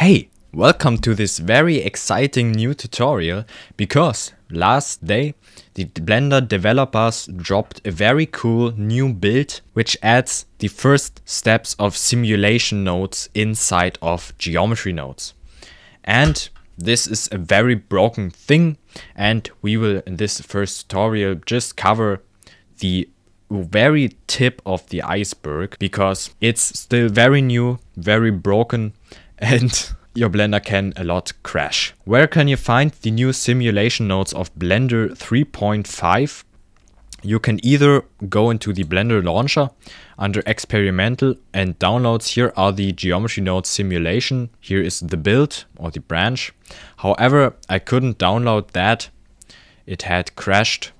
Hey, welcome to this very exciting new tutorial because last day the Blender developers dropped a very cool new build which adds the first steps of simulation nodes inside of geometry nodes. And this is a very broken thing and we will in this first tutorial just cover the very tip of the iceberg because it's still very new, very broken and your Blender can a lot crash. Where can you find the new simulation nodes of Blender 3.5? You can either go into the Blender launcher under experimental and downloads. Here are the geometry nodes simulation. Here is the build or the branch. However, I couldn't download that. It had crashed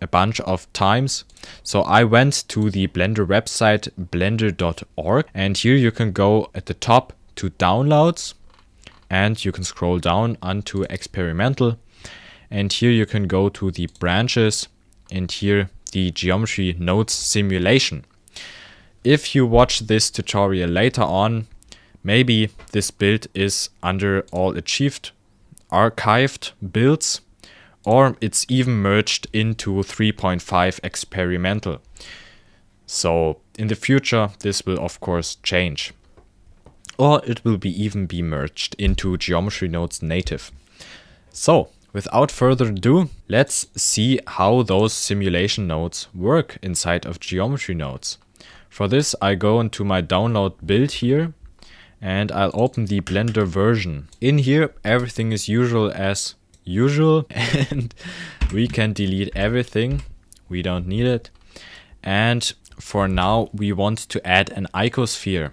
a bunch of times. So I went to the Blender website blender.org and here you can go at the top to downloads and you can scroll down onto experimental and here you can go to the branches and here the geometry nodes simulation. If you watch this tutorial later on, maybe this build is under all achieved archived builds or it's even merged into 3.5 experimental. So in the future, this will of course change or it will be even be merged into Geometry Nodes native. So, without further ado, let's see how those simulation nodes work inside of Geometry Nodes. For this, I go into my download build here and I'll open the Blender version. In here, everything is usual as usual and we can delete everything. We don't need it. And for now, we want to add an icosphere.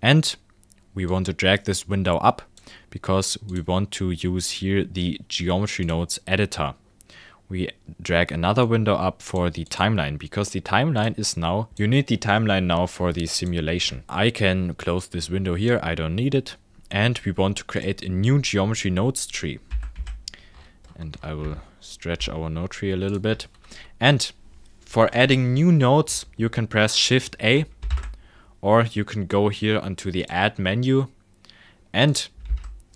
And we want to drag this window up because we want to use here the geometry nodes editor. We drag another window up for the timeline because the timeline is now, you need the timeline now for the simulation. I can close this window here, I don't need it. And we want to create a new geometry nodes tree. And I will stretch our node tree a little bit. And for adding new nodes, you can press Shift A or you can go here onto the add menu and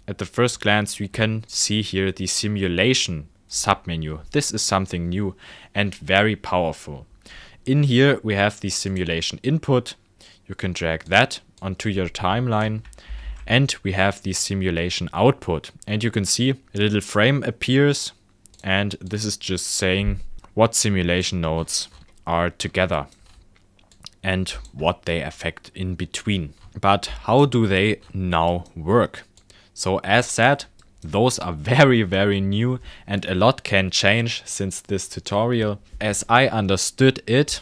at the first glance we can see here the simulation submenu. This is something new and very powerful. In here we have the simulation input. You can drag that onto your timeline and we have the simulation output and you can see a little frame appears and this is just saying what simulation nodes are together and what they affect in between. But how do they now work? So as said, those are very, very new and a lot can change since this tutorial. As I understood it,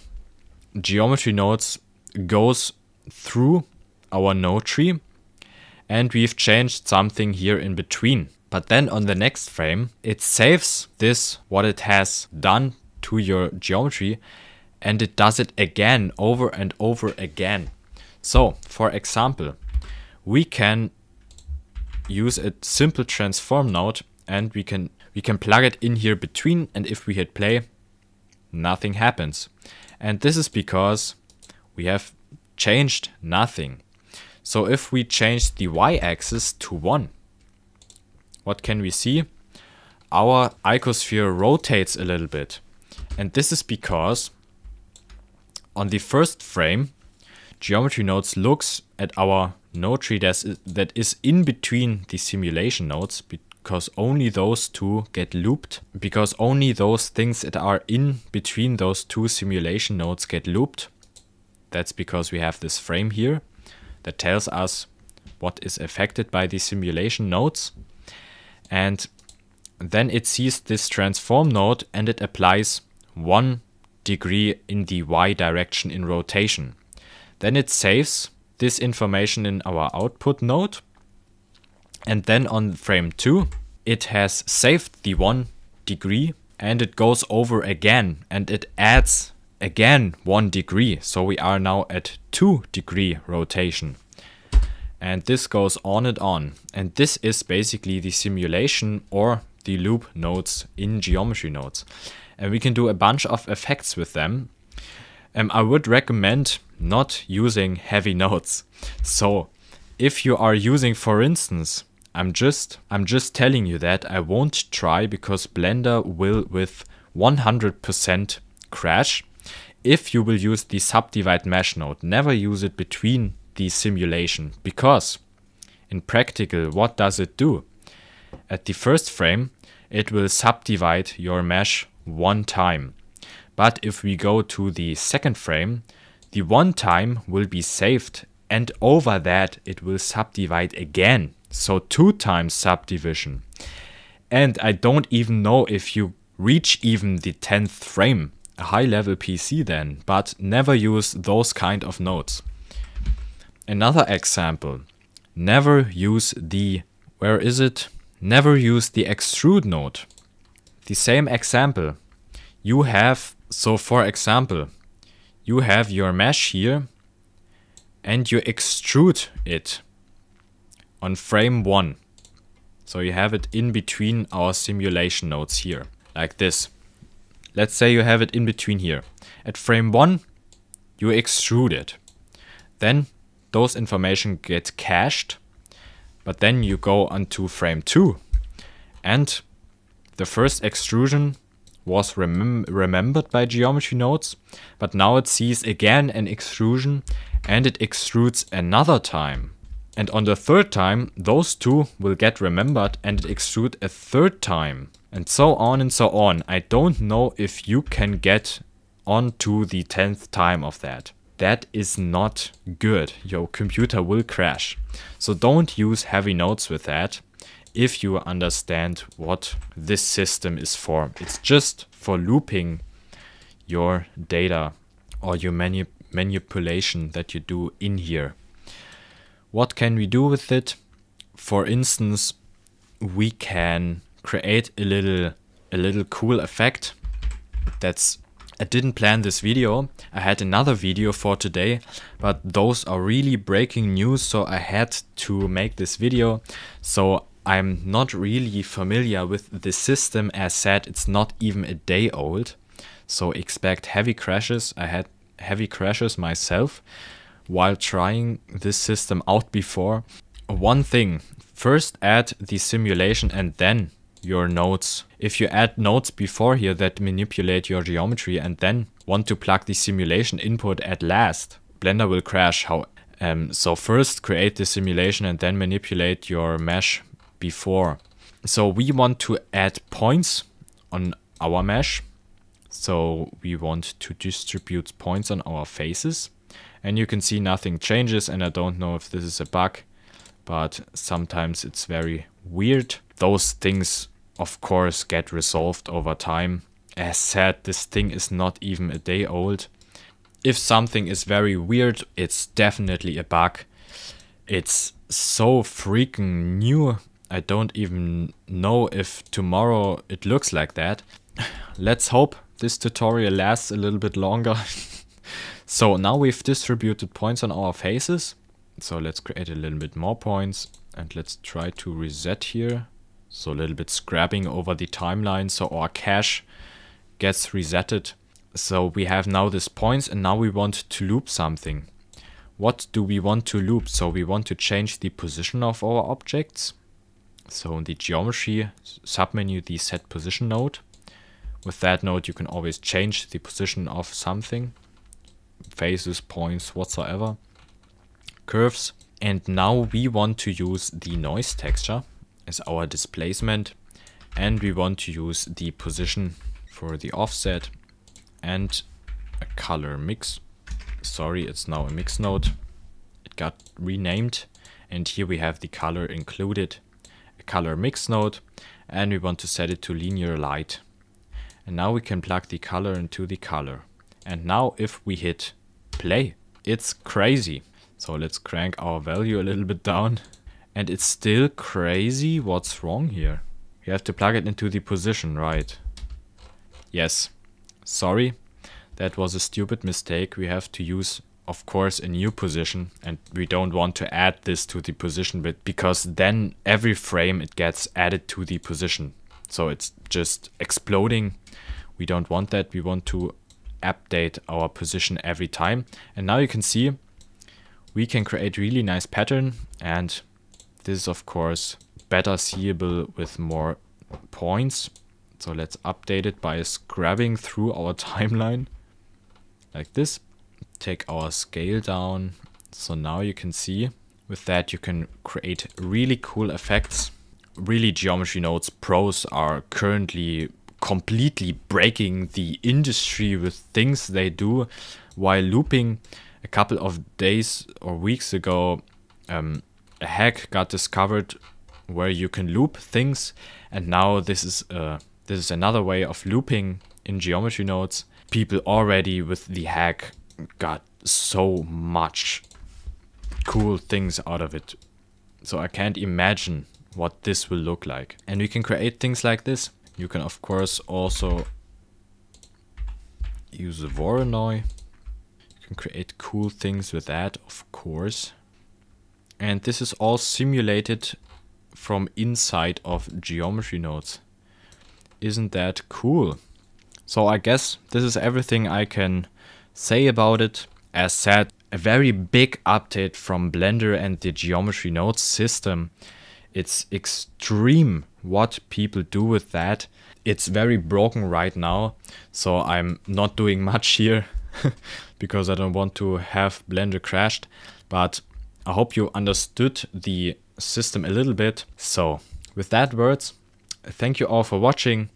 geometry nodes goes through our node tree and we've changed something here in between. But then on the next frame, it saves this, what it has done to your geometry and it does it again over and over again. So, for example, we can use a simple transform node and we can we can plug it in here between and if we hit play nothing happens. And this is because we have changed nothing. So if we change the y-axis to 1, what can we see? Our icosphere rotates a little bit. And this is because on the first frame, geometry nodes looks at our node tree that is in between the simulation nodes because only those two get looped because only those things that are in between those two simulation nodes get looped. That's because we have this frame here that tells us what is affected by the simulation nodes. And then it sees this transform node and it applies one degree in the y direction in rotation. Then it saves this information in our output node. And then on frame 2, it has saved the 1 degree and it goes over again and it adds again 1 degree. So we are now at 2 degree rotation. And this goes on and on. And this is basically the simulation or the loop nodes in geometry nodes and we can do a bunch of effects with them. Um, I would recommend not using heavy nodes. So if you are using, for instance, I'm just I'm just telling you that I won't try because Blender will with 100% crash if you will use the subdivide mesh node. Never use it between the simulation because in practical what does it do? At the first frame it will subdivide your mesh one time. But if we go to the second frame, the one time will be saved and over that it will subdivide again. So two times subdivision. And I don't even know if you reach even the 10th frame, a high level PC then, but never use those kind of nodes. Another example, never use the, where is it? Never use the extrude node. The same example. You have, so for example, you have your mesh here and you extrude it on frame 1. So you have it in between our simulation nodes here, like this. Let's say you have it in between here. At frame 1, you extrude it. Then those information get cached, but then you go onto frame 2 and the first extrusion was remem remembered by geometry nodes, but now it sees again an extrusion and it extrudes another time. And on the third time, those two will get remembered and it extrude a third time. And so on and so on. I don't know if you can get onto the 10th time of that. That is not good. Your computer will crash. So don't use heavy nodes with that if you understand what this system is for. It's just for looping your data or your manu manipulation that you do in here. What can we do with it? For instance, we can create a little a little cool effect. That's I didn't plan this video. I had another video for today, but those are really breaking news, so I had to make this video. So I'm not really familiar with the system as said it's not even a day old. So expect heavy crashes I had heavy crashes myself while trying this system out before. One thing first add the simulation and then your nodes if you add nodes before here that manipulate your geometry and then want to plug the simulation input at last Blender will crash. How um, so first create the simulation and then manipulate your mesh before. So we want to add points on our mesh. So we want to distribute points on our faces. And you can see nothing changes and I don't know if this is a bug, but sometimes it's very weird. Those things of course get resolved over time. As said, this thing is not even a day old. If something is very weird, it's definitely a bug. It's so freaking new I don't even know if tomorrow it looks like that. Let's hope this tutorial lasts a little bit longer. so now we've distributed points on our faces. So let's create a little bit more points and let's try to reset here. So a little bit scrapping over the timeline so our cache gets resetted. So we have now this points and now we want to loop something. What do we want to loop? So we want to change the position of our objects. So in the geometry submenu, the set position node. With that node, you can always change the position of something, faces, points, whatsoever, curves. And now we want to use the noise texture as our displacement. And we want to use the position for the offset and a color mix. Sorry, it's now a mix node. It got renamed. And here we have the color included color mix node and we want to set it to linear light. And now we can plug the color into the color. And now if we hit play, it's crazy. So let's crank our value a little bit down. And it's still crazy. What's wrong here? We have to plug it into the position, right? Yes. Sorry. That was a stupid mistake. We have to use of course a new position and we don't want to add this to the position bit because then every frame it gets added to the position so it's just exploding we don't want that we want to update our position every time and now you can see we can create really nice pattern and this is of course better seeable with more points. So let's update it by scrubbing through our timeline like this. Take our scale down. So now you can see with that you can create really cool effects. Really Geometry Nodes pros are currently completely breaking the industry with things they do while looping. A couple of days or weeks ago, um, a hack got discovered where you can loop things, and now this is uh, this is another way of looping in geometry nodes. People already with the hack got so much cool things out of it. So I can't imagine what this will look like. And we can create things like this. You can of course also use a Voronoi. You can create cool things with that, of course. And this is all simulated from inside of geometry nodes. Isn't that cool? So I guess this is everything I can say about it. As said, a very big update from Blender and the geometry nodes system. It's extreme what people do with that. It's very broken right now, so I'm not doing much here because I don't want to have Blender crashed. But I hope you understood the system a little bit. So with that words, thank you all for watching.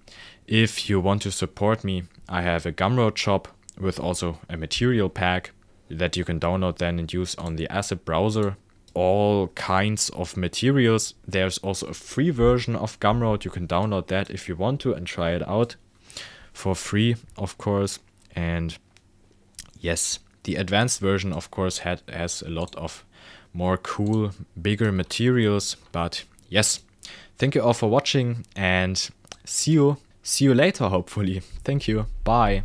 If you want to support me, I have a Gumroad shop with also a material pack that you can download then and use on the asset browser. All kinds of materials. There's also a free version of Gumroad. You can download that if you want to and try it out for free, of course. And yes, the advanced version, of course, had has a lot of more cool, bigger materials. But yes, thank you all for watching and see you, see you later, hopefully. Thank you. Bye.